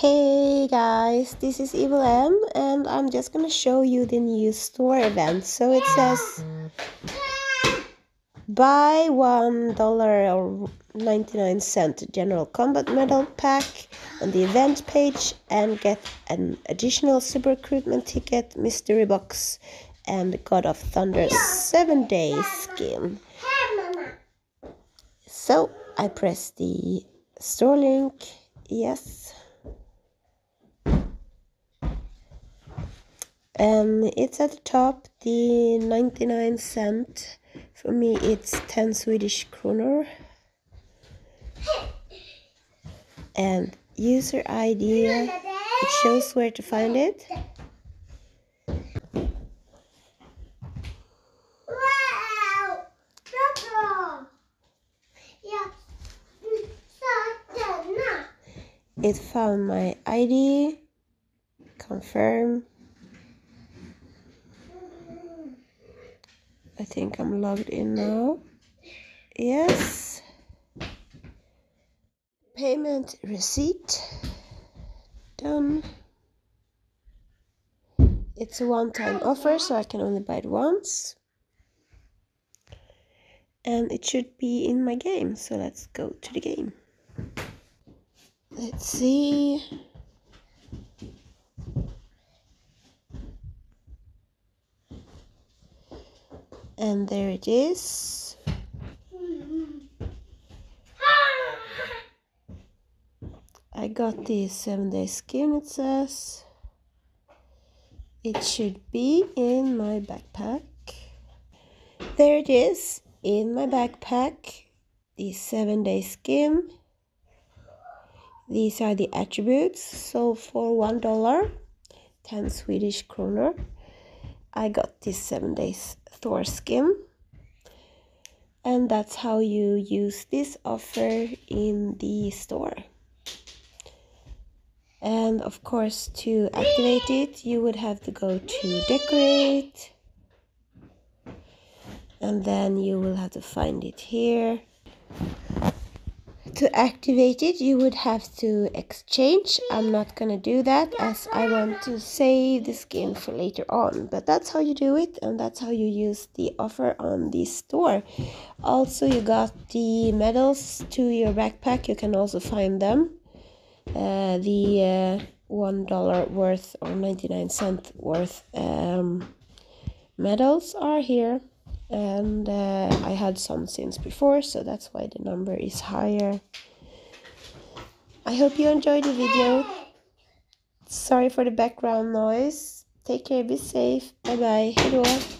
Hey guys, this is EVL Em and I'm just gonna show you the new store event. So it says buy one dollar or 99 cent general combat medal pack on the event page and get an additional super recruitment ticket, mystery box and God of Thunder 7 day skin. So I press the store link, yes. And it's at the top the 99 cent. For me it's 10 swedish kroner and user id it shows where to find it. It found my id confirm I think I'm logged in now. Yes. Payment receipt. Done. It's a one-time offer, so I can only buy it once. And it should be in my game, so let's go to the game. Let's see. And there it is. I got the seven day skin it says. It should be in my backpack. There it is in my backpack. The seven day skin. These are the attributes. So for one dollar 10 Swedish kroner I got this seven days Thor skin. And that's how you use this offer in the store. And of course to activate it you would have to go to decorate. And then you will have to find it here to activate it you would have to exchange. I'm not gonna do that as i want to save the skin for later on. But that's how you do it and that's how you use the offer on the store. Also you got the medals to your backpack. You can also find them. Uh, the uh, one dollar worth or 99 cent worth um, medals are here and uh, I had some since before so that's why the number is higher. I hope you enjoyed the video. Sorry for the background noise. Take care be safe. Bye bye hejdå